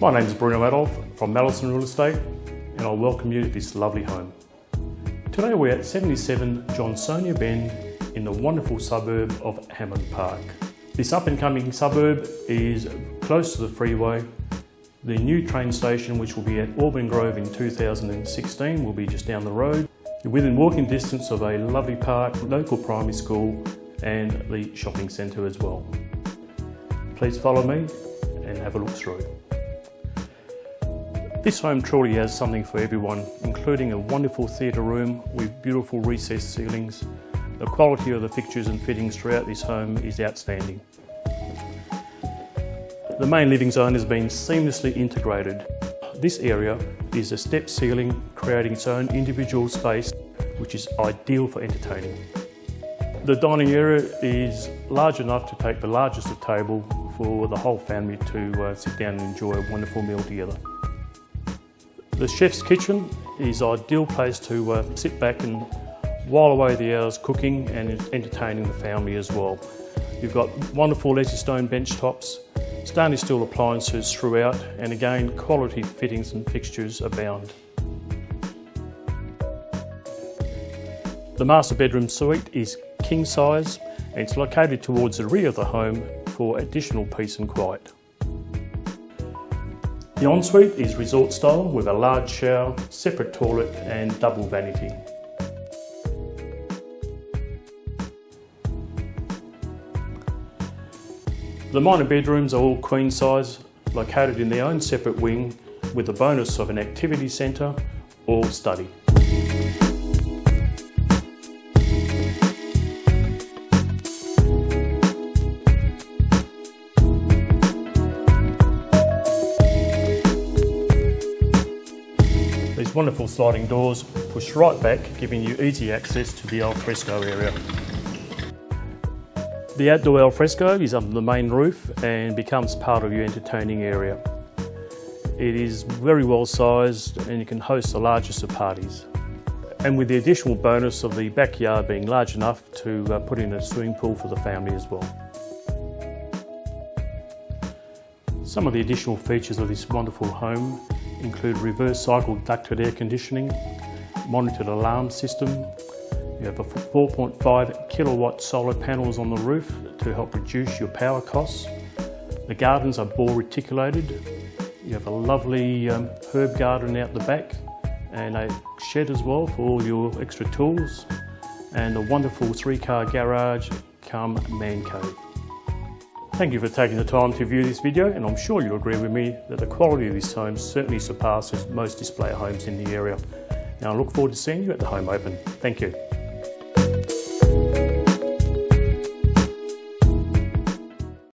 My name is Bruno Adolphe from Mallison Real Estate and I welcome you to this lovely home. Today we're at 77 Johnsonia Bend in the wonderful suburb of Hammond Park. This up and coming suburb is close to the freeway. The new train station which will be at Aubin Grove in 2016 will be just down the road. You're within walking distance of a lovely park, local primary school and the shopping centre as well. Please follow me and have a look through. This home truly has something for everyone, including a wonderful theatre room with beautiful recessed ceilings. The quality of the fixtures and fittings throughout this home is outstanding. The main living zone has been seamlessly integrated. This area is a step ceiling, creating its own individual space, which is ideal for entertaining. The dining area is large enough to take the largest of table for the whole family to uh, sit down and enjoy a wonderful meal together. The chef's kitchen is ideal place to uh, sit back and while away the hours cooking and entertaining the family as well. You've got wonderful Stone bench tops, stainless steel appliances throughout and again quality fittings and fixtures abound. The master bedroom suite is king size and it's located towards the rear of the home for additional peace and quiet. The ensuite is resort style with a large shower, separate toilet and double vanity. The minor bedrooms are all queen size, located in their own separate wing with the bonus of an activity centre or study. These wonderful sliding doors push right back, giving you easy access to the alfresco area. The outdoor alfresco is under the main roof and becomes part of your entertaining area. It is very well sized and you can host the largest of parties. And with the additional bonus of the backyard being large enough to uh, put in a swimming pool for the family as well. Some of the additional features of this wonderful home include reverse cycle ducted air conditioning, monitored alarm system. You have a 4.5 kilowatt solar panels on the roof to help reduce your power costs. The gardens are bore reticulated. You have a lovely um, herb garden out the back and a shed as well for all your extra tools and a wonderful three car garage come man cave. Thank you for taking the time to view this video and I'm sure you'll agree with me that the quality of this home certainly surpasses most display homes in the area. Now I look forward to seeing you at the home open. Thank you.